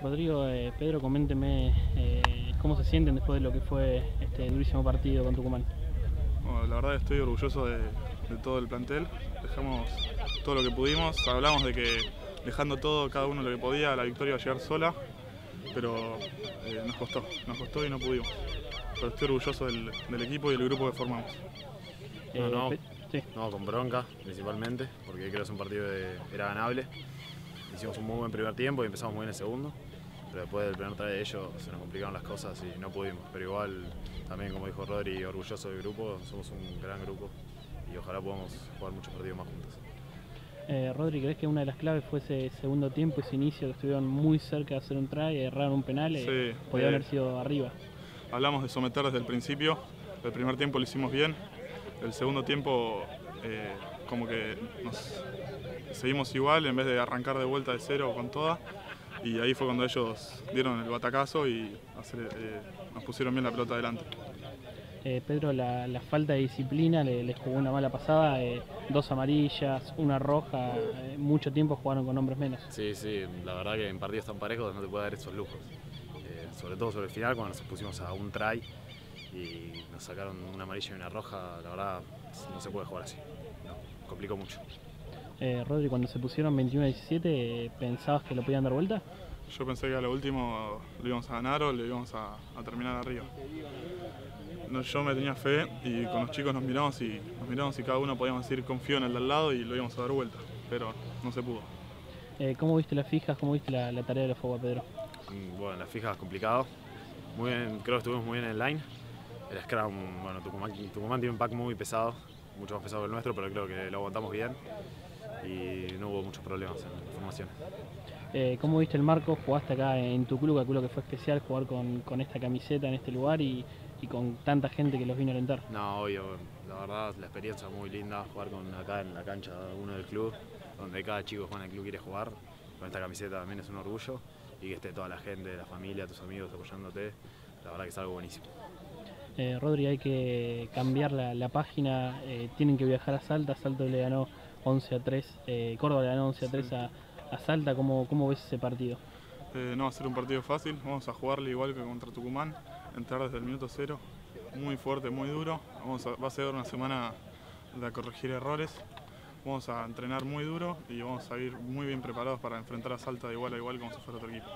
Rodrigo, eh, Pedro, coménteme eh, cómo se sienten después de lo que fue este durísimo partido con Tucumán. Bueno, la verdad estoy orgulloso de, de, todo el plantel, dejamos todo lo que pudimos, hablamos de que dejando todo, cada uno lo que podía, la victoria iba a llegar sola, pero eh, nos costó, nos costó y no pudimos. Pero estoy orgulloso del, del equipo y del grupo que formamos. No, no, sí. no, con bronca principalmente, porque creo que es un partido de, era ganable. Hicimos un muy buen primer tiempo y empezamos muy bien el segundo pero después del primer try de ellos se nos complicaron las cosas y no pudimos. Pero igual, también como dijo Rodri, orgulloso del grupo, somos un gran grupo y ojalá podamos jugar muchos partidos más juntos. Eh, Rodri, ¿crees que una de las claves fue ese segundo tiempo, ese inicio, que estuvieron muy cerca de hacer un try, erraron un penal, y sí, podía eh, haber sido arriba? Hablamos de someter desde el principio, el primer tiempo lo hicimos bien, el segundo tiempo eh, como que nos seguimos igual en vez de arrancar de vuelta de cero con toda y ahí fue cuando ellos dieron el batacazo y hacer, eh, nos pusieron bien la pelota adelante. Eh, Pedro, la, la, falta de disciplina les le jugó una mala pasada, eh, dos amarillas, una roja, eh, mucho tiempo jugaron con hombres menos. Sí, sí, la verdad que en partidos tan parejos no te puede dar esos lujos. Eh, sobre todo sobre el final, cuando nos pusimos a un try y nos sacaron una amarilla y una roja, la verdad no se puede jugar así, no, complicó mucho. Eh, Rodri, cuando se pusieron 21 a 17, ¿pensabas que lo podían dar vuelta? Yo pensé que a lo último lo íbamos a ganar o lo íbamos a, a terminar arriba. No, yo me tenía fe y con los chicos nos miramos y nos miramos y cada uno podíamos decir confío en el de al lado y lo íbamos a dar vuelta, pero no se pudo. Eh, ¿Cómo viste las fijas? ¿Cómo viste la, la tarea de la Fogua, Pedro? Bueno, las fijas complicado. Muy bien, creo que estuvimos muy bien en el line. El Scrum, bueno, Tucumán, Tucumán tiene un pack muy pesado, mucho más pesado que el nuestro, pero creo que lo aguantamos bien y no hubo muchos problemas en la formación. Eh, ¿Cómo viste el marco? Jugaste acá en tu club, calculo que fue especial jugar con, con esta camiseta en este lugar y, y, con tanta gente que los vino a alentar. No, obvio, la verdad la experiencia muy linda, jugar con acá en la cancha uno del club, donde cada chico que juega en el club quiere jugar, con esta camiseta también es un orgullo y que esté toda la gente, la familia, tus amigos apoyándote, la verdad que es algo buenísimo. Eh, Rodri, hay que cambiar la, la página, eh, tienen que viajar a Salta, Salto le ganó 11 a 3, eh, Córdoba le ganó 11 a 3 sí. a, a, Salta, ¿Cómo, ¿cómo ves ese partido? Eh, no va a ser un partido fácil, vamos a jugarle igual que contra Tucumán, entrar desde el minuto cero, muy fuerte, muy duro, vamos a, va a ser una semana de corregir errores, vamos a entrenar muy duro y vamos a ir muy bien preparados para enfrentar a Salta de igual a igual como si fuera otro equipo.